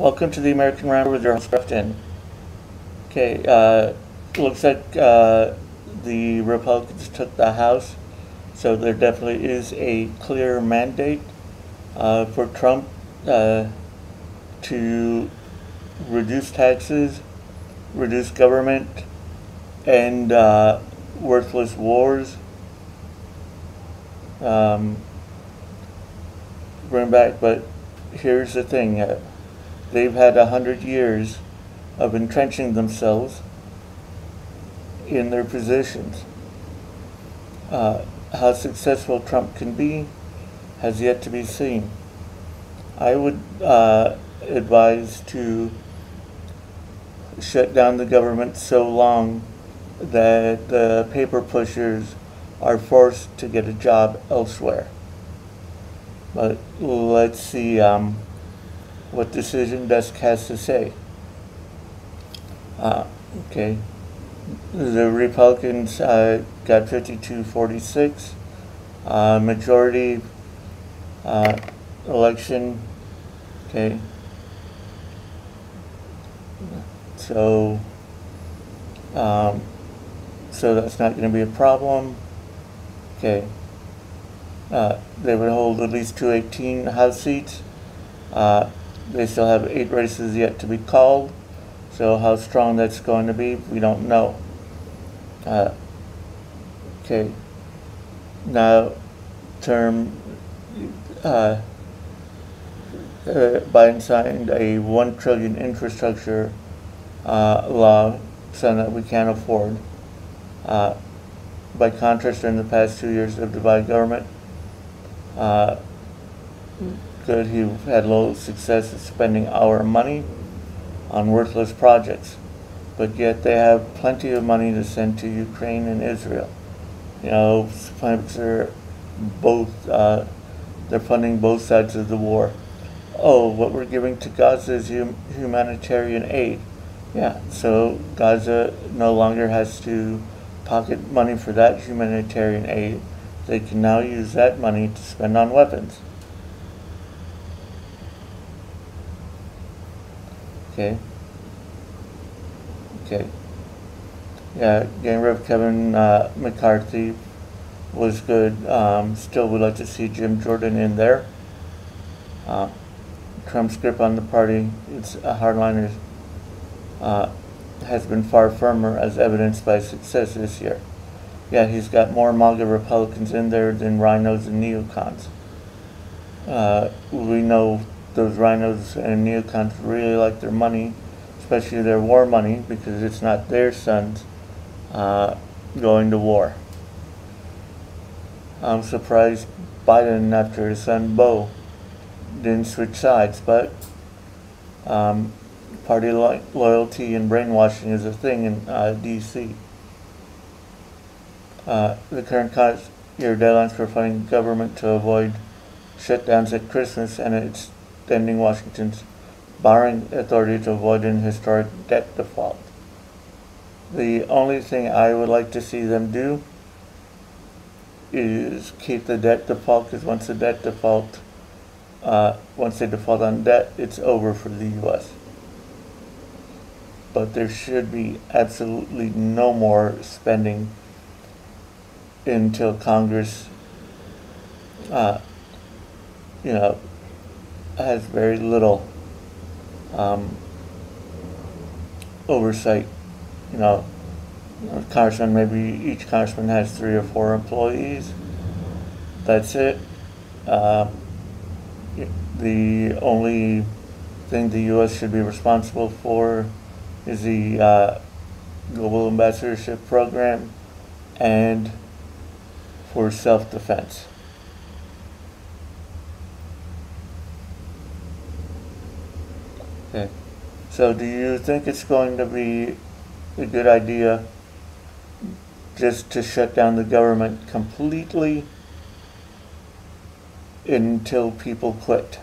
Welcome to the American Round with your host, Grofton. Okay, uh, looks like uh, the Republicans took the House, so there definitely is a clear mandate uh, for Trump uh, to reduce taxes, reduce government, and uh, worthless wars. Um, bring back, but here's the thing. They've had a hundred years of entrenching themselves in their positions. Uh, how successful Trump can be has yet to be seen. I would uh, advise to shut down the government so long that the paper pushers are forced to get a job elsewhere. But let's see um, what Decision Desk has to say. Uh, okay. The Republicans uh, got 52-46. Uh, majority uh, election. Okay. So, um, so that's not going to be a problem. Okay. Uh, they would hold at least 218 House seats. Uh, they still have eight races yet to be called. So how strong that's going to be, we don't know. Uh, okay. Now, term, uh, uh, Biden signed a one trillion infrastructure uh, law, something that we can't afford. Uh, by contrast, in the past two years of divided government, uh, good, he had low success at spending our money on worthless projects, but yet they have plenty of money to send to Ukraine and Israel. You know, are both, uh, they're funding both sides of the war. Oh, what we're giving to Gaza is hum humanitarian aid. Yeah, so Gaza no longer has to pocket money for that humanitarian aid. They can now use that money to spend on weapons. Okay. Okay. Yeah, getting rid of Kevin uh, McCarthy was good. Um, still would like to see Jim Jordan in there. Uh, Trump's grip on the party, its a hardliners, uh, has been far firmer as evidenced by success this year. Yeah, he's got more MAGA Republicans in there than rhinos and neocons. Uh, we know those rhinos and neocons really like their money, especially their war money, because it's not their sons uh, going to war. I'm surprised Biden, after his son Beau, didn't switch sides, but um, party lo loyalty and brainwashing is a thing in uh, D.C. Uh, the current year deadlines for funding government to avoid shutdowns at Christmas and it's extending Washington's borrowing authority to avoid an historic debt default. The only thing I would like to see them do is keep the debt default because once the debt default, uh, once they default on debt, it's over for the U.S. But there should be absolutely no more spending until Congress, uh, you know, has very little um, oversight. You know, congressman, maybe each congressman has three or four employees. That's it. Uh, the only thing the U.S. should be responsible for is the uh, Global Ambassadorship Program and for self-defense. Okay. So do you think it's going to be a good idea just to shut down the government completely until people quit?